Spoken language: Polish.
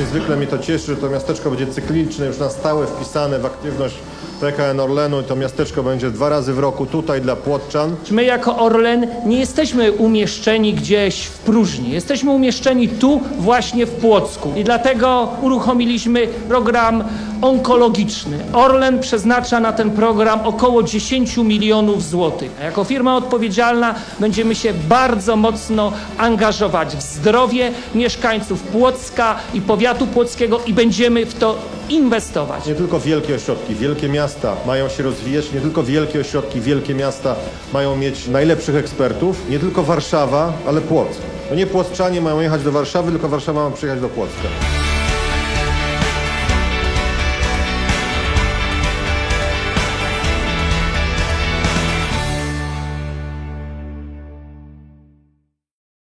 niezwykle mnie to cieszy, że to miasteczko będzie cykliczne, już na stałe wpisane w aktywność PKN Orlenu i to miasteczko będzie dwa razy w roku tutaj dla Płotczan. My jako Orlen nie jesteśmy umieszczeni gdzieś w próżni. Jesteśmy umieszczeni tu, właśnie w Płocku. I dlatego uruchomiliśmy program onkologiczny. Orlen przeznacza na ten program około 10 milionów złotych. A jako firma odpowiedzialna będziemy się bardzo mocno angażować w zdrowie mieszkańców Płocka i powiatu płockiego i będziemy w to inwestować. Nie tylko wielkie ośrodki, wielkie miasta mają się rozwijać, nie tylko wielkie ośrodki, wielkie miasta mają mieć najlepszych ekspertów, nie tylko Warszawa, ale Płock. No nie Płockczanie mają jechać do Warszawy, tylko Warszawa ma przyjechać do Płocka.